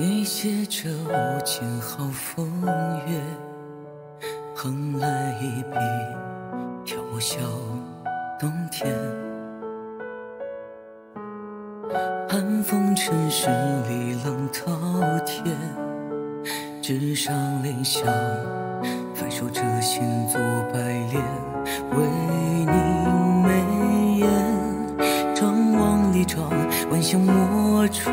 你写着无尽好风月，横来一笔，挑笑冬天。寒风尘世里冷滔天，纸上凌霄，反手折心作白莲，为你眉眼，张望里窗，万象磨出。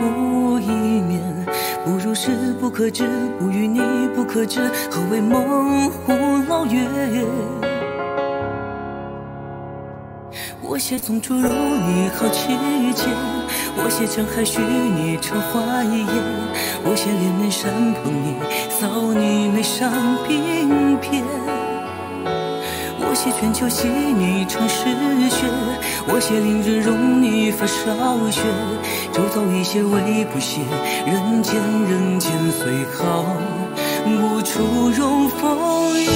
是不可知，不与你不可知，何为梦湖捞月？我写松竹如你好期间，我写江海许你长花一眼，我写连绵山捧你扫你眉上鬓，写春秋细你长诗雪，我写凌日容你发少雪，周遭一些未不写，人间人间虽好，无处容风月。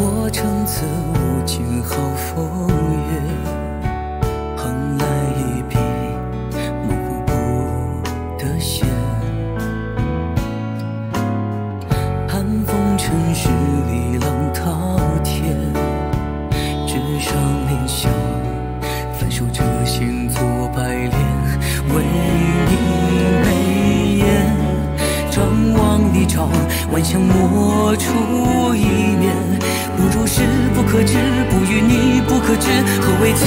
我承此无尽好风月，十里浪滔天，纸上恋笑，反手折心作白莲，为你眉眼，张望里照，万象磨出一面。不如是不可知，不与你不可知，何为情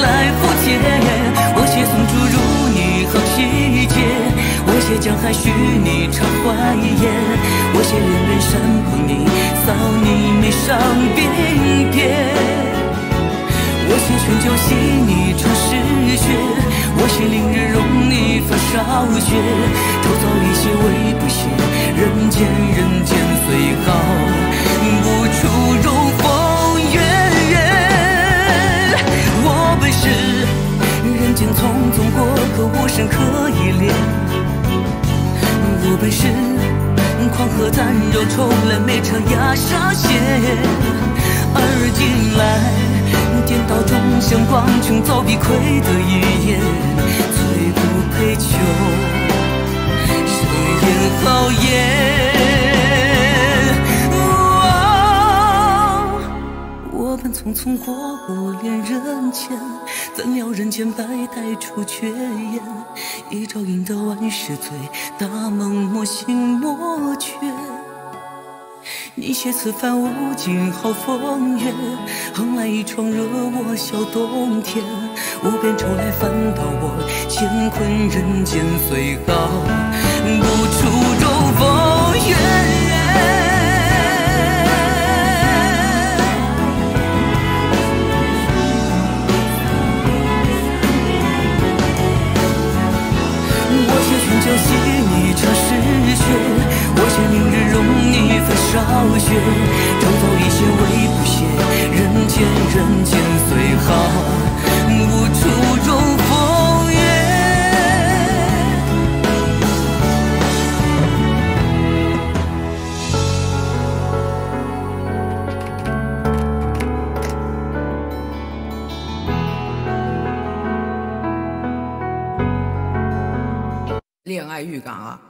来复见？我写松竹如你好期节，我写江海许你长怀言，我写连绵山扫你眉上鬓边，我写春秋细你长诗雪，我写凌日容你发少雪，周遭一些未不写，人间人间虽好。不出容风月，我本是人间匆匆过客，无声可以恋。我本是狂喝残肉，重来没场压沙血。而今来，颠倒中相光，穷遭避亏的一眼，最不配求谁言好言。匆匆过过恋人间，怎料人间百代出绝艳。一朝赢得万事醉，大梦莫醒莫觉。你写此番无尽好风月，横来一窗惹我笑冬天。无边愁来烦恼我，乾坤人间虽好，爱预感啊！